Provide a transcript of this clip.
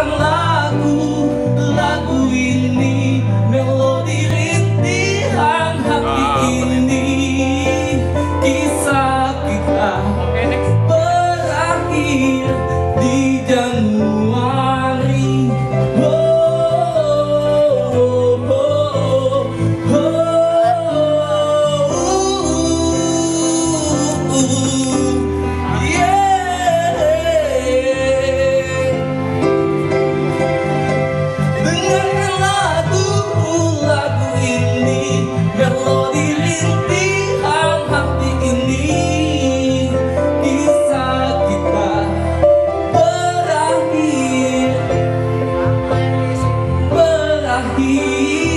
from love. berakhir.